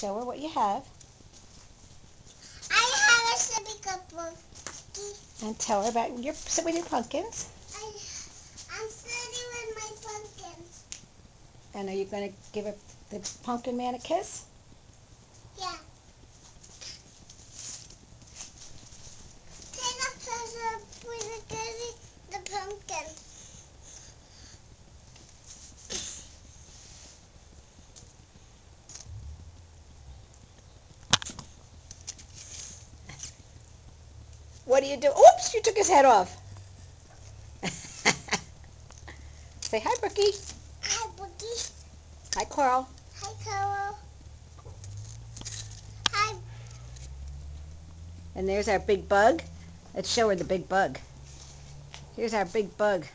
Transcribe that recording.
Show her what you have. I have a sippy cup of And tell her about your sit with your pumpkins. I, I'm sitting with my pumpkins. And are you going to give a, the pumpkin man a kiss? Yeah. Take a picture with the, the pumpkin. What do you do? Oops, you took his head off. Say hi, Brookie. Hi, Boogie. Hi, Coral. Hi, Carol. Hi, And there's our big bug. Let's show her the big bug. Here's our big bug.